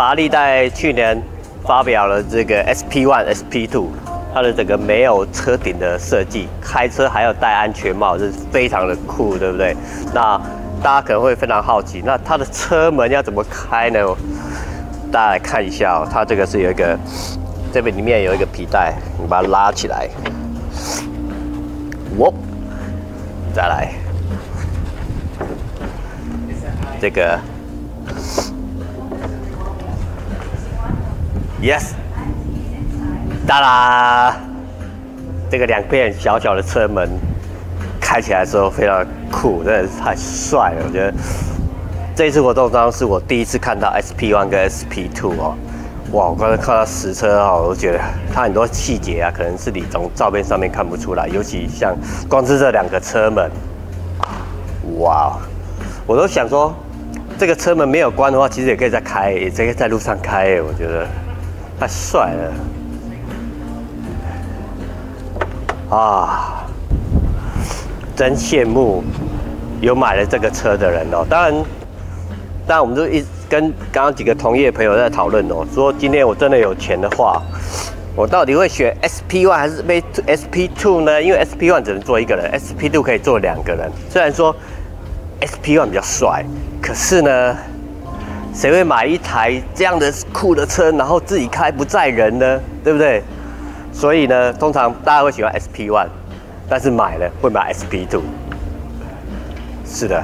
法拉利在去年发表了这个 SP One、SP Two，它的整个没有车顶的设计，开车还要戴安全帽，这是非常的酷，对不对？那大家可能会非常好奇，那它的车门要怎么开呢？大家来看一下哦，它这个是有一个，这边里面有一个皮带，你把它拉起来，我再来这个。Yes，哒啦，这个两片小小的车门开起来的时候非常酷，真的是太帅了。我觉得这一次活动当中是我第一次看到 SP One 跟 SP Two 哦，哇！我刚才看到实车哦，我都觉得它很多细节啊，可能是你从照片上面看不出来，尤其像光是这两个车门，哇！我都想说，这个车门没有关的话，其实也可以再开，也可以在路上开，我觉得。太帅了啊！真羡慕有买了这个车的人哦。当然，当然我们就一跟刚刚几个同业朋友在讨论哦，说今天我真的有钱的话，我到底会选 SP One 还是 SP Two 呢？因为 SP One 只能坐一个人，SP Two 可以坐两个人。虽然说 SP One 比较帅，可是呢？谁会买一台这样的酷的车，然后自己开不载人呢？对不对？所以呢，通常大家会喜欢 SP One，但是买了会买 SP Two。是的。